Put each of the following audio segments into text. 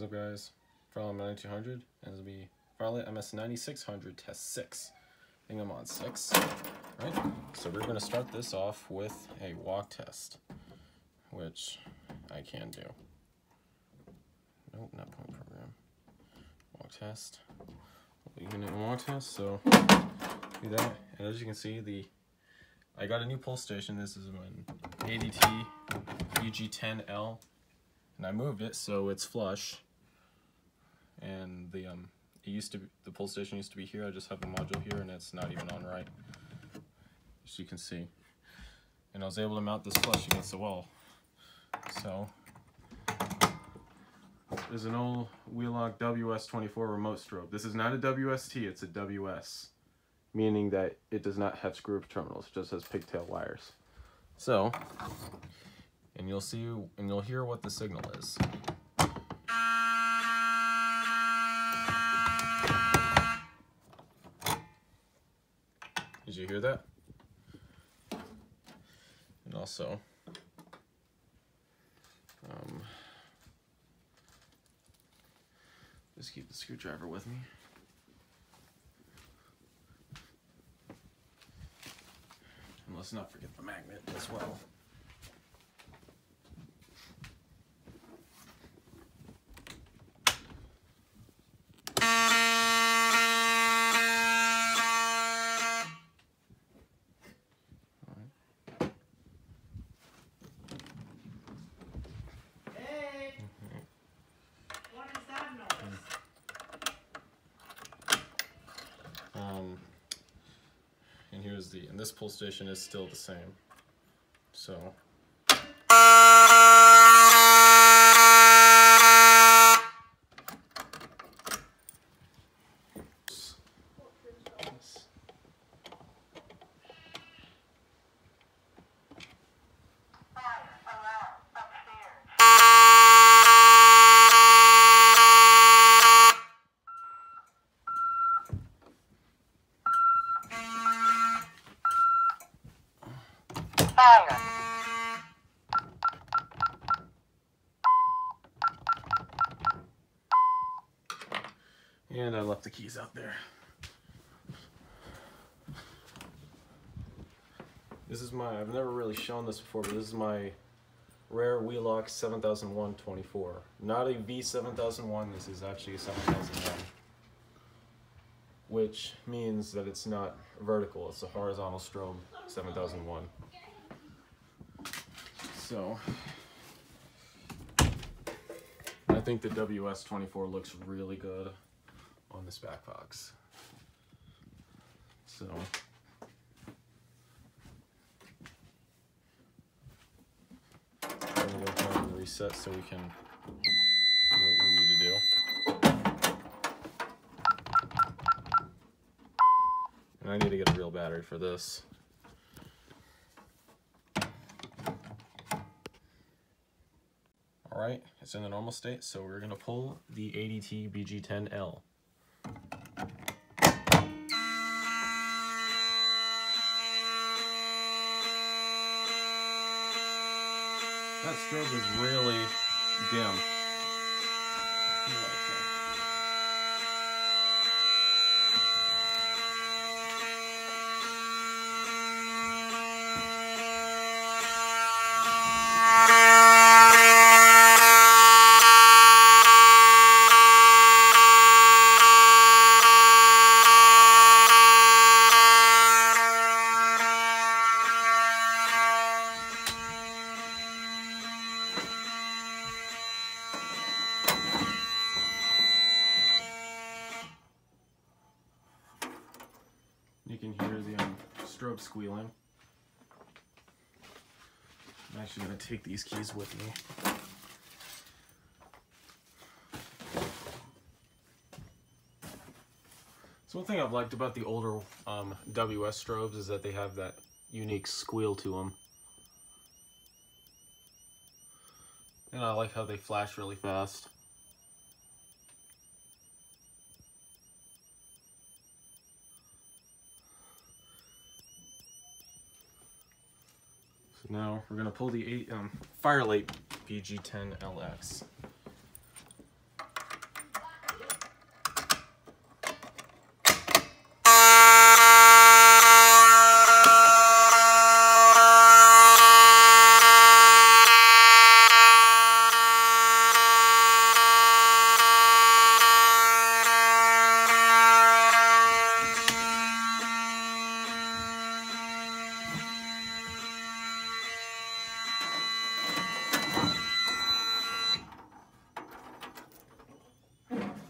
Phenom 9200, and it'll be Fire-Lite MS 9600 test 6. I think I'm on 6. Right, so we're going to start this off with a walk test, which I can do. Nope, not point program. Walk test. Walk test, so do that. And as you can see, the I got a new pull station. This is an ADT BG10L, and I moved it so it's flush. And the um, it used to be, the pull station used to be here. I just have the module here, and it's not even on right, as you can see. And I was able to mount this flush against the wall. So there's an old Wheelock WS24 remote strobe. This is not a WST, it's a WS meaning that it does not have screw terminals, it just has pigtail wires. So, and you'll see, and you'll hear what the signal is. You hear that? And also, um, just keep the screwdriver with me. And let's not forget the magnet as well. the, and this pull station is still the same. So And I left the keys out there. This is my, I've never really shown this before, but this is my rare Wheelock 7001 24. Not a V7001, this is actually a 7001. Which means that it's not vertical, it's a horizontal strobe 7001. So, I think the WS24 looks really good on this back box. So I'm gonna go ahead and reset so we can do what we need to do. And I need to get a real battery for this. Alright, it's in the normal state, so we're to pull the ADT BG10L. That strobe is really dim. Strobe squealing. I'm actually going to take these keys with me. So one thing I've liked about the older um, WS strobes is that they have that unique squeal to them. And I like how they flash really fast. Now we're gonna pull the eight um, Fire-Lite BG10LX.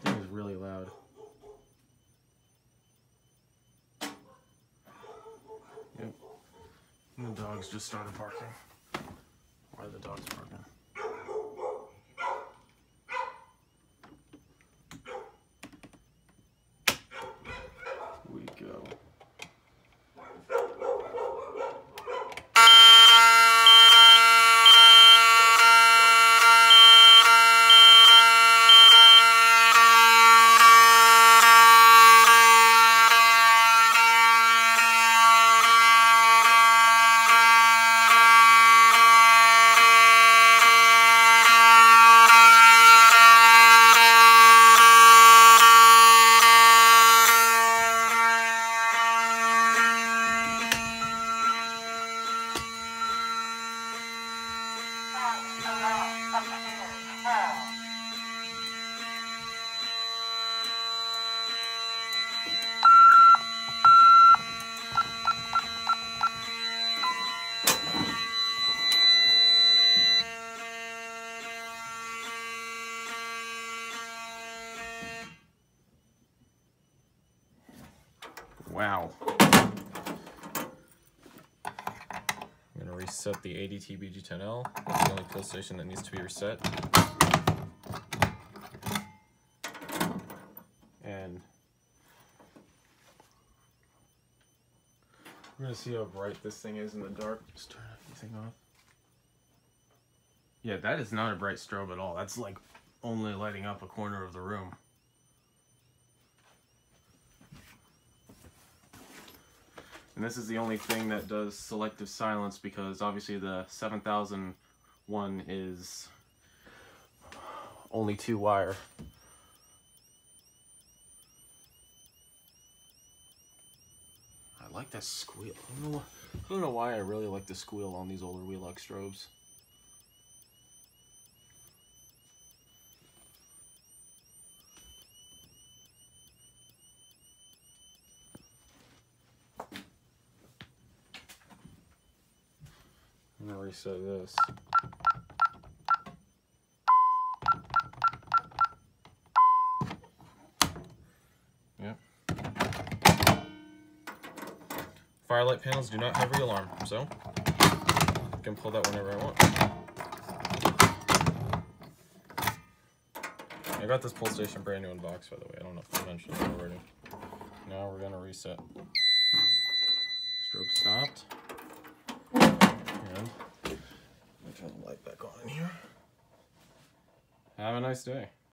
Thing is really loud. Yep. And the dogs just started barking. Wow. I'm gonna reset the ADT BG10L. That's the only pull station that needs to be reset. And we're gonna see how bright this thing is in the dark. Just turn everything off. Yeah, that is not a bright strobe at all. That's like only lighting up a corner of the room. And this is the only thing that does selective silence because obviously the 7000 one is only two wire. I like that squeal. I don't know, I don't know why I really like the squeal on these older Wheelock strobes. Reset this. Yep. Fire-Lite panels do not have re-alarm, so I can pull that whenever I want. I got this pull station brand new in box, by the way. I don't know if I mentioned it already. Now we're gonna reset. Strobe stopped. And turn the light back on in here. Have a nice day.